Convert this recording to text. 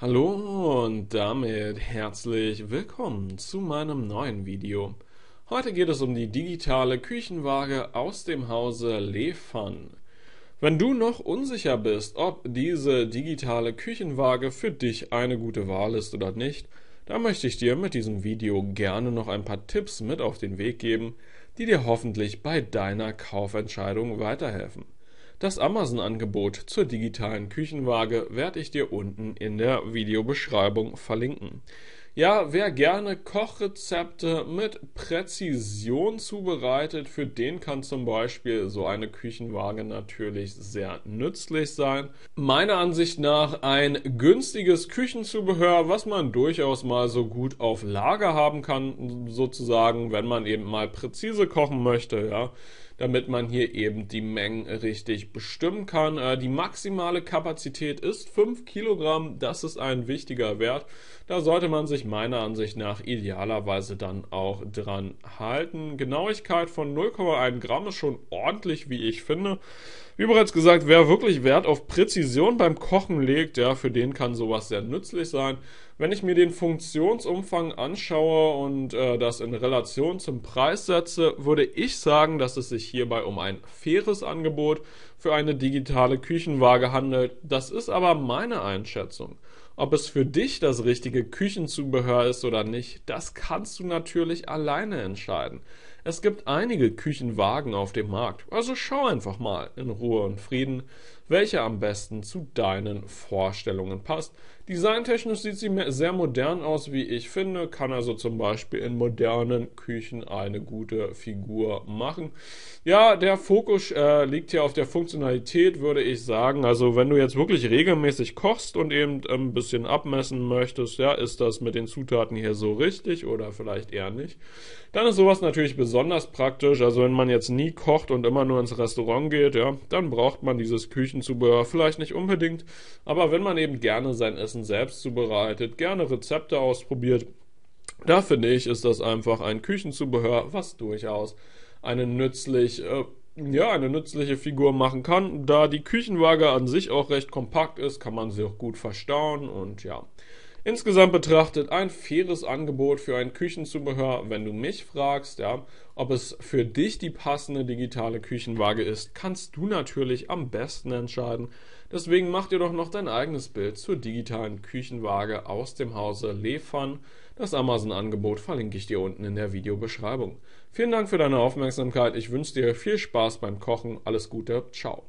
Hallo und damit herzlich willkommen zu meinem neuen Video. Heute geht es um die digitale Küchenwaage aus dem Hause Lefan. Wenn du noch unsicher bist, ob diese digitale Küchenwaage für dich eine gute Wahl ist oder nicht, dann möchte ich dir mit diesem Video gerne noch ein paar Tipps mit auf den Weg geben, die dir hoffentlich bei deiner Kaufentscheidung weiterhelfen. Das Amazon-Angebot zur digitalen Küchenwaage werde ich dir unten in der Videobeschreibung verlinken. Ja, wer gerne Kochrezepte mit Präzision zubereitet, für den kann zum Beispiel so eine Küchenwaage natürlich sehr nützlich sein. Meiner Ansicht nach ein günstiges Küchenzubehör, was man durchaus mal so gut auf Lager haben kann, sozusagen, wenn man eben mal präzise kochen möchte, ja damit man hier eben die Mengen richtig bestimmen kann. Äh, die maximale Kapazität ist 5 Kilogramm, das ist ein wichtiger Wert. Da sollte man sich meiner Ansicht nach idealerweise dann auch dran halten. Genauigkeit von 0,1 Gramm ist schon ordentlich, wie ich finde. Wie bereits gesagt, wer wirklich Wert auf Präzision beim Kochen legt, ja, für den kann sowas sehr nützlich sein. Wenn ich mir den Funktionsumfang anschaue und äh, das in Relation zum Preis setze, würde ich sagen, dass es sich hierbei um ein faires Angebot für eine digitale Küchenwaage handelt. Das ist aber meine Einschätzung. Ob es für dich das richtige Küchenzubehör ist oder nicht, das kannst du natürlich alleine entscheiden. Es gibt einige Küchenwagen auf dem Markt, also schau einfach mal in Ruhe und Frieden, welche am besten zu deinen Vorstellungen passt. Designtechnisch sieht sie sehr modern aus, wie ich finde, kann also zum Beispiel in modernen Küchen eine gute Figur machen. Ja, der Fokus äh, liegt hier auf der Funktionalität, würde ich sagen. Also wenn du jetzt wirklich regelmäßig kochst und eben ein bisschen abmessen möchtest, ja, ist das mit den Zutaten hier so richtig oder vielleicht eher nicht, dann ist sowas natürlich besonders praktisch. Also wenn man jetzt nie kocht und immer nur ins Restaurant geht, ja, dann braucht man dieses Küchenzubehör vielleicht nicht unbedingt. Aber wenn man eben gerne sein Essen selbst zubereitet, gerne Rezepte ausprobiert, da finde ich, ist das einfach ein Küchenzubehör, was durchaus eine nützlich äh, ja, eine nützliche Figur machen kann. Da die Küchenwaage an sich auch recht kompakt ist, kann man sie auch gut verstauen und ja. Insgesamt betrachtet ein faires Angebot für ein Küchenzubehör. Wenn du mich fragst, ja, ob es für dich die passende digitale Küchenwaage ist, kannst du natürlich am besten entscheiden. Deswegen mach dir doch noch dein eigenes Bild zur digitalen Küchenwaage aus dem Hause Lefan. Das Amazon-Angebot verlinke ich dir unten in der Videobeschreibung. Vielen Dank für deine Aufmerksamkeit. Ich wünsche dir viel Spaß beim Kochen. Alles Gute. Ciao.